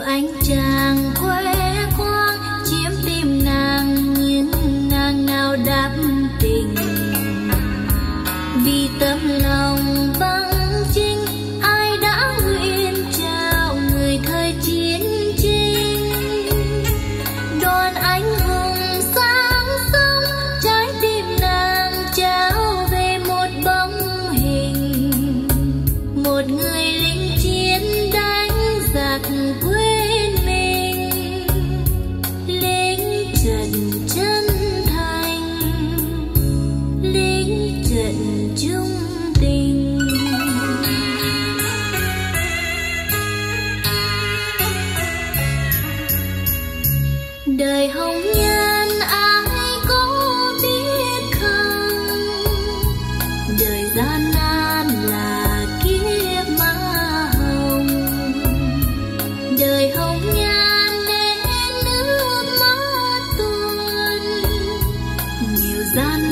anh chàng quê quang chiếm tim nàng nhưng nàng nào đáp tình. Vì tấm lòng giận chung tình. Đời hồng nhan ai có biết không? Đời gian nan là kiếp ma hồng. Đời hồng nhan nên nước mắt tuôn. Nhiều gian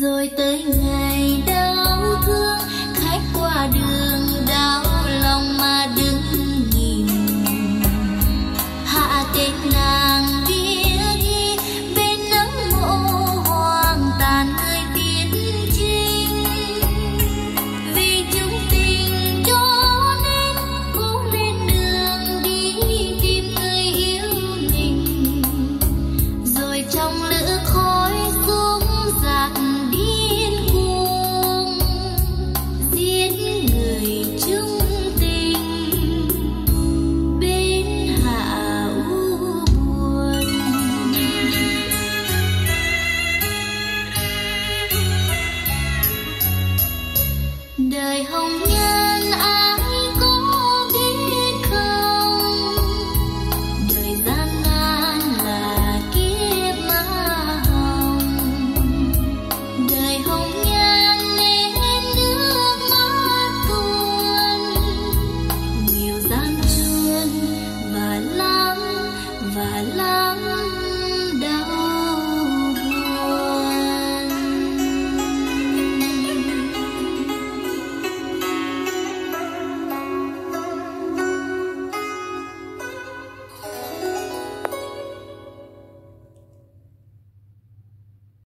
rồi tới ngày đau thương khách qua đường